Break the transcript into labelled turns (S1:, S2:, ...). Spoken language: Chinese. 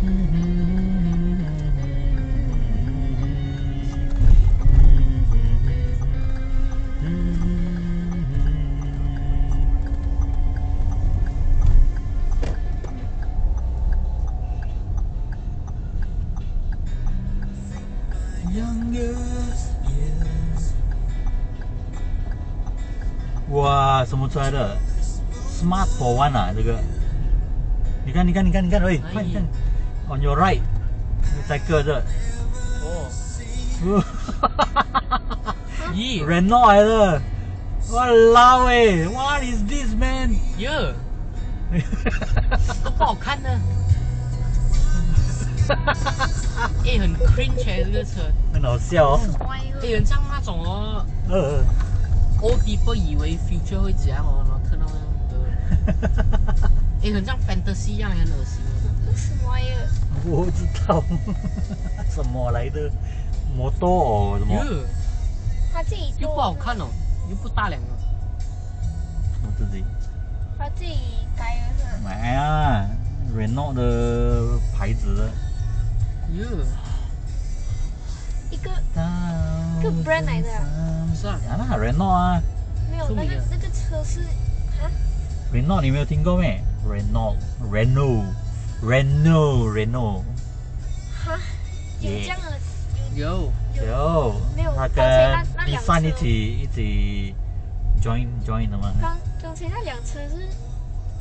S1: Mm-hmm. 哇，什么出来的？Smart for one 啊，这个。你看，你看，你看，你看，喂，快看，On your right，在搁这。哦。
S2: 咦，
S1: Renault 来的。哇喂，What is this man？
S2: 哟。都不好看呢。 哎，很 cringe 这个车。
S1: 很好笑哦。
S2: 哎，很像那种哦。呃。Old people 以为 future 会这样哦，然后看到那种的，哎，很像 fantasy 一样，很恶心。
S3: 什么玩意儿？
S1: 我不知道，什么来的？摩托哦，什么？
S3: 他自己
S2: 又不好看哦，又不大量哦。
S1: 我自己。
S3: 他自己改的是？
S1: 买啊，Renault 的。
S2: 哟。
S3: 一个。一个 brand 来的。
S2: 是啊，
S1: 啊那 Renault 啊，
S3: 没有那个那个车是啊
S1: ，Renault 你没有听过没？Renault，Renault，Renault，Renault，
S3: 哈，有这样的
S2: 有
S1: 有，
S3: 没有？
S1: 他跟第三一起一起 join join 的吗？
S3: 刚刚才那辆车是。